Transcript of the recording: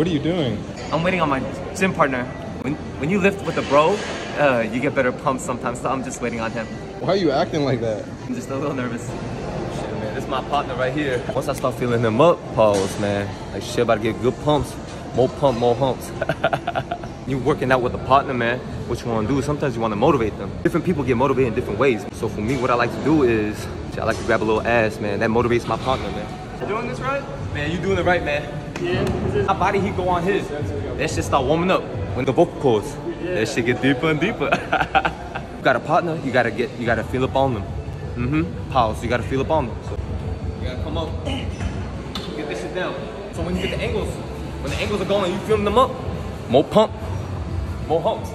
What are you doing? I'm waiting on my gym partner. When when you lift with a bro, uh, you get better pumps sometimes. So I'm just waiting on him. Why are you acting like that? I'm just a little nervous. Shit, man, this is my partner right here. Once I start feeling him up, pause, man. Like shit, about to get good pumps. More pump, more humps. you working out with a partner, man. What you want to do? Sometimes you want to motivate them. Different people get motivated in different ways. So for me, what I like to do is I like to grab a little ass, man. That motivates my partner, man. You doing this right? Man, you doing it right, man. Yeah. My body heat go on his. That shit start warming up when the vocal cords. That shit get deeper and deeper. you got a partner, you gotta get, you gotta feel up on them. Mm-hmm. Pause. You gotta feel up on them. So you gotta come up, get this shit down. So when you get the angles, when the angles are going, you feeling them up. More pump, more humps.